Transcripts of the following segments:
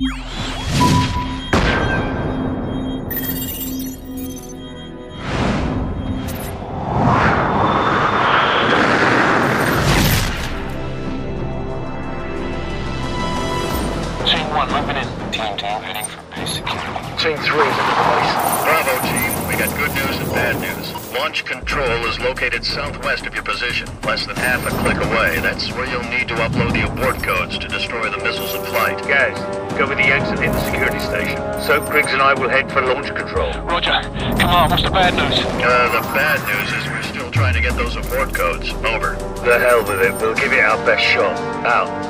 Team bad news. Launch control is located southwest of your position, less than half a click away. That's where you'll need to upload the abort codes to destroy the missiles in flight. Guys, cover the exit in the security station. So Griggs and I will head for launch control. Roger. Come on, what's the bad news? Uh, the bad news is we're still trying to get those abort codes. Over. The hell with it. We'll give it our best shot. Out.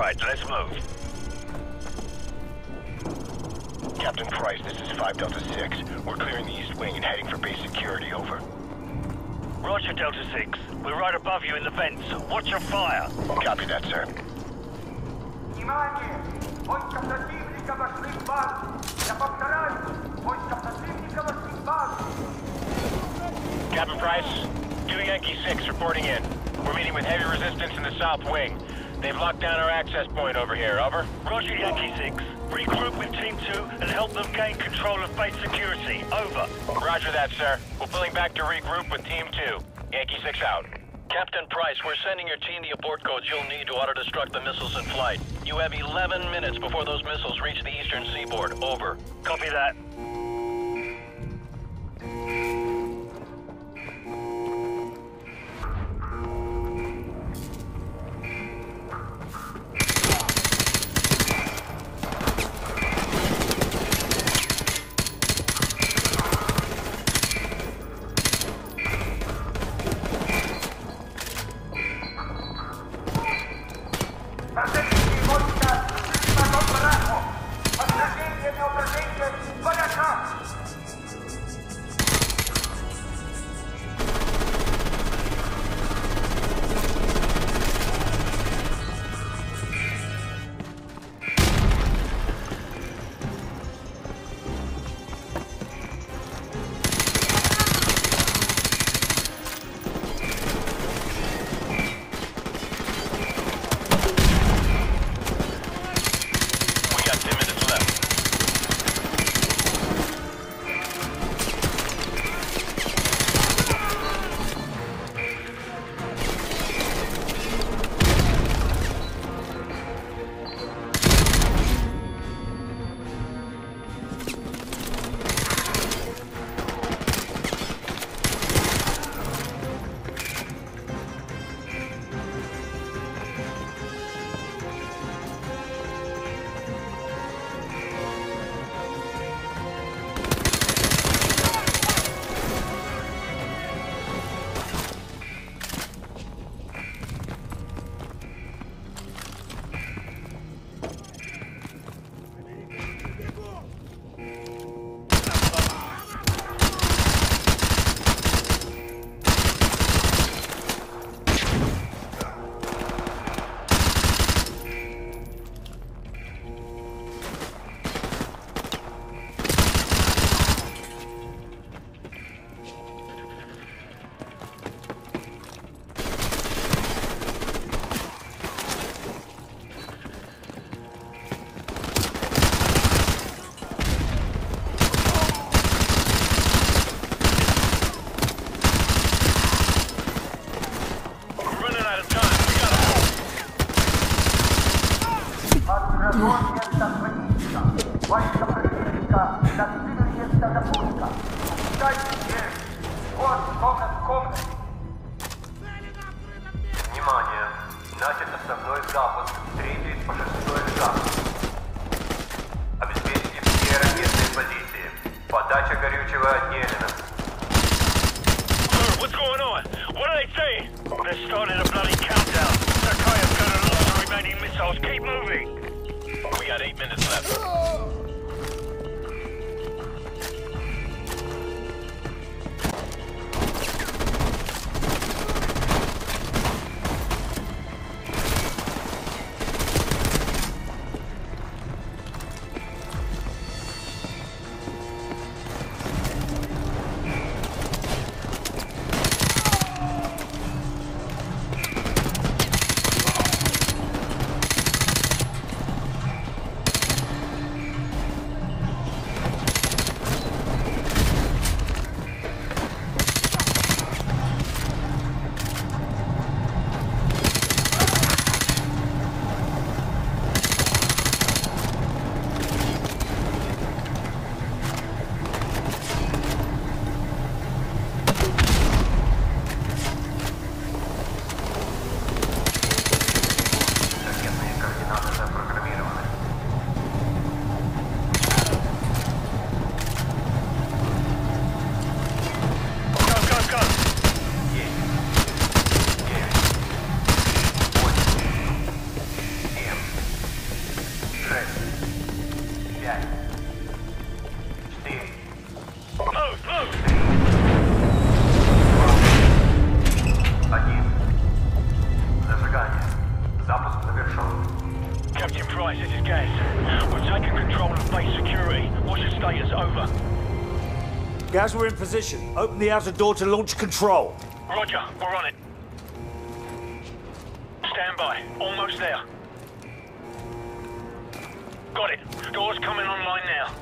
right, let's move. Captain Price, this is 5 Delta 6. We're clearing the east wing and heading for base security, over. Roger, Delta 6. We're right above you in the vents. Watch your fire. Copy that, sir. Внимание! Войска противника вошли в базу! Я повторяю, войска противника вошли в базу! Captain Price, two Yankee 6 reporting in. We're meeting with heavy resistance in the south wing. They've locked down our access point over here, over. Roger, Yankee 6. Regroup with Team 2 and help them gain control of base security. Over. Roger that, sir. We're pulling back to regroup with Team 2. Yankee 6 out. Captain Price, we're sending your team the abort codes you'll need to auto-destruct the missiles in flight. You have 11 minutes before those missiles reach the eastern seaboard. Over. Copy that. Worte bekommen. Gaz, we're in position. Open the outer door to launch control. Roger, we're on it. Stand by. Almost there. Got it. Door's coming online now.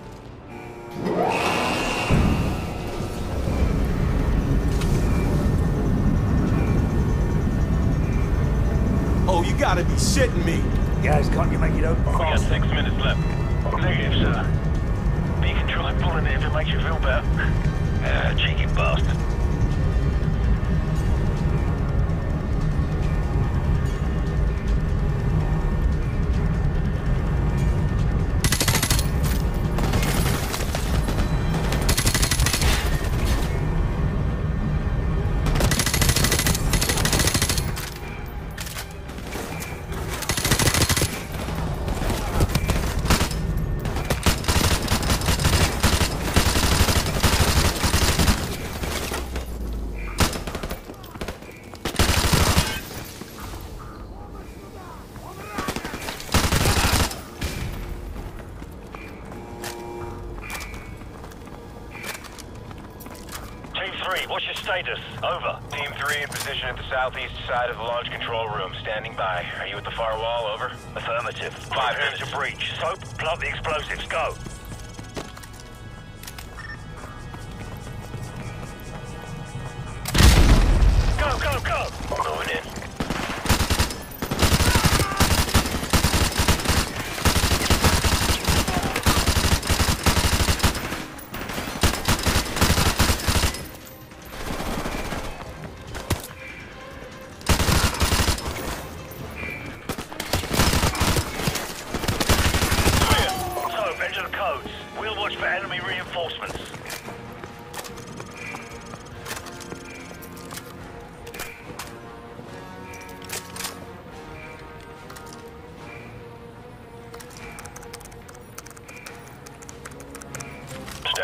Oh, you gotta be shitting me. Guys, can't you make it open We got six minutes left. Pulling it if it makes you feel better. Ah, cheeky bastard. 3, what's your status? Over. Team 3 in position at the southeast side of the launch control room. Standing by. Are you at the far wall? Over. Affirmative. Five minutes. to breach. Soap, plant the explosives. Go. Go, go, go! In.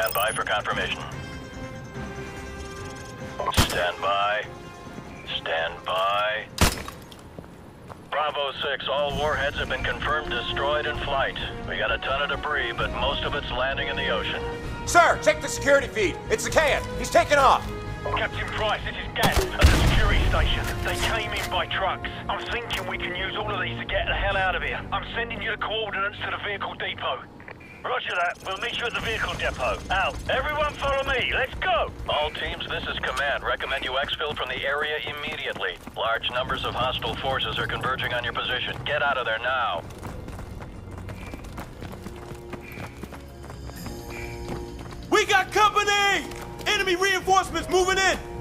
Stand by for confirmation. Stand by. Stand by. Bravo 6, all warheads have been confirmed destroyed in flight. We got a ton of debris, but most of it's landing in the ocean. Sir, check the security feed. It's the can. He's taking off. Captain Price, this is Gaz at the security station. They came in by trucks. I'm thinking we can use all of these to get the hell out of here. I'm sending you the coordinates to the vehicle depot. Roger that. We'll meet you at the vehicle depot. Out. Everyone follow me. Let's go. All teams, this is command. Recommend you exfil from the area immediately. Large numbers of hostile forces are converging on your position. Get out of there now. We got company! Enemy reinforcements moving in!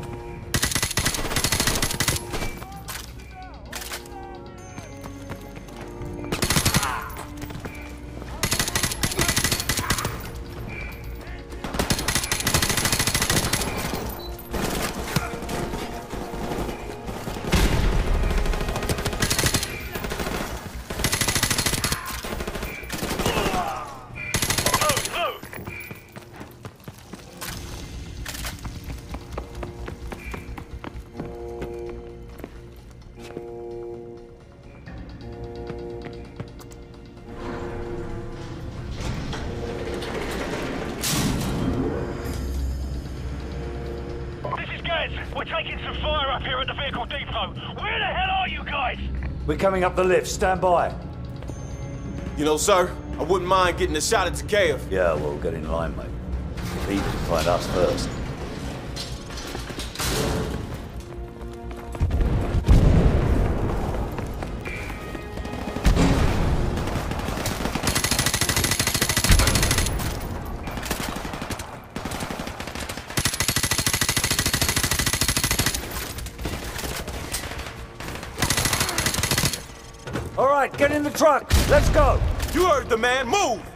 Vehicle. Where the hell are you guys? We're coming up the lift. Stand by. You know, sir, I wouldn't mind getting a shot at Zakhaev. Yeah, well, get in line, mate. Pete can find us first. The truck. Let's go. You heard the man. Move!